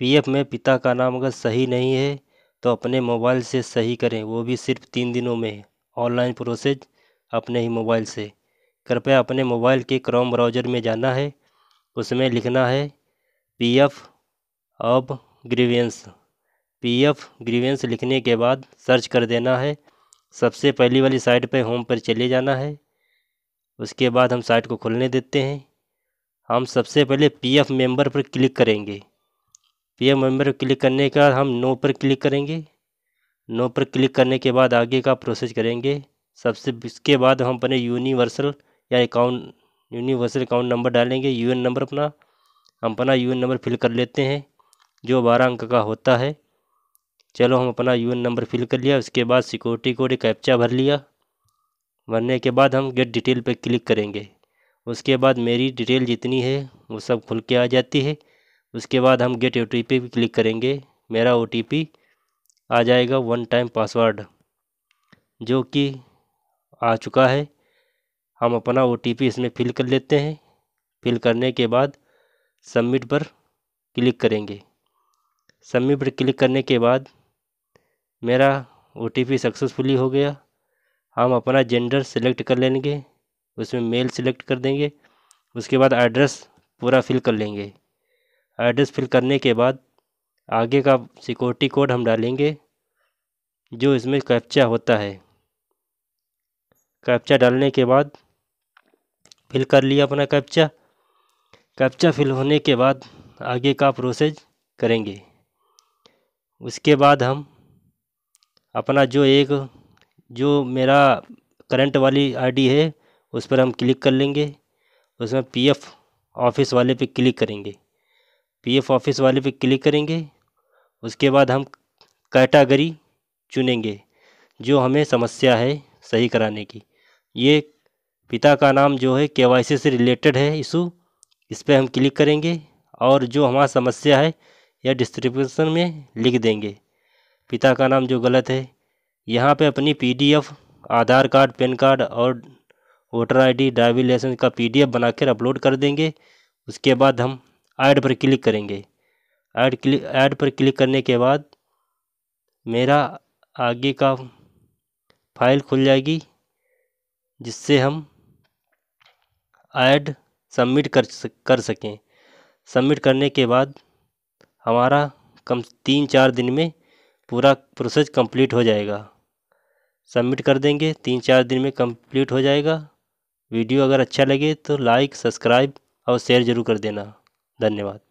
PF में पिता का नाम अगर सही नहीं है तो अपने मोबाइल से सही करें। वो भी सिर्फ़ तीन दिनों में ऑनलाइन प्रोसेस अपने ही मोबाइल से। कृपया अपने मोबाइल के क्रोम ब्राउज़र में जाना है। उसमें लिखना है पी एफ़ अब ग्रीवेंस पी एफ़ ग्रीवेंस लिखने के बाद सर्च कर देना है। सबसे पहली वाली साइट पे होम पर चले जाना है। उसके बाद हम साइट को खोलने देते हैं। हम सबसे पहले पी एफ़ मेंबर पर क्लिक करेंगे। पी एफ़ मेंबर क्लिक करने के बाद हम नो पर क्लिक करेंगे। नो पर क्लिक करने के बाद आगे का प्रोसेस करेंगे। सबसे इसके बाद हम अपने यूनिवर्सल या अकाउंट यूनिवर्सल अकाउंट नंबर डालेंगे यूएन नंबर अपना। हम अपना यूएन नंबर फिल कर लेते हैं, जो बारह अंक का होता है। चलो हम अपना यूएन नंबर फिल कर लिया, उसके बाद सिक्योरिटी कोड कैप्चा भर लिया। भरने के बाद हम गेट डिटेल पर क्लिक करेंगे। उसके बाद मेरी डिटेल जितनी है, वो सब खुल के आ जाती है। उसके बाद हम get O T P click करेंगे। मेरा ओ टी पी आ जाएगा वन टाइम पासवर्ड जो कि आ चुका है। हम अपना ओ टी पी इसमें फिल कर लेते हैं। फिल करने के बाद सबमिट पर क्लिक करेंगे। सबमिट पर क्लिक करने के बाद मेरा ओ टी पी सक्सेसफुली हो गया। हम अपना जेंडर सेलेक्ट कर लेंगे। उसमें मेल सेलेक्ट कर देंगे। उसके बाद एड्रेस पूरा फिल कर लेंगे। एड्रेस फिल करने के बाद आगे का सिक्योरिटी कोड हम डालेंगे, जो इसमें कैप्चा होता है। कैप्चा डालने के बाद फिल कर लिया अपना कैप्चा। कैप्चा फिल होने के बाद आगे का प्रोसेस करेंगे। उसके बाद हम अपना जो एक, जो मेरा करंट वाली आईडी है, उस पर हम क्लिक कर लेंगे। उसमें पीएफ ऑफ़िस वाले पे क्लिक करेंगे। पीएफ ऑफ़िस वाले पे क्लिक करेंगे, उसके बाद हम कैटागरी चुनेंगे, जो हमें समस्या है सही कराने की। ये पिता का नाम जो है के से रिलेटेड है इशू इस पर हम क्लिक करेंगे और जो हमारा समस्या है या डिस्क्रिप्शन में लिख देंगे। पिता का नाम जो गलत है, यहाँ पे अपनी PDF Aadhaar card, PAN card और वोटर आईडी ड्राइविंग लाइसेंस का पीडीएफ बनाकर अपलोड कर देंगे। उसके बाद हम ऐड पर क्लिक करेंगे। ऐड क्लिक ऐड पर क्लिक करने के बाद मेरा आगे का फ़ाइल खुल जाएगी, जिससे हम ऐड सबमिट कर कर सकें। सबमिट करने के बाद हमारा कम, तीन चार दिन में पूरा प्रोसेस कंप्लीट हो जाएगा। सबमिट कर देंगे, तीन चार दिन में कंप्लीट हो जाएगा। वीडियो अगर अच्छा लगे तो लाइक, सब्सक्राइब और शेयर ज़रूर कर देना। धन्यवाद।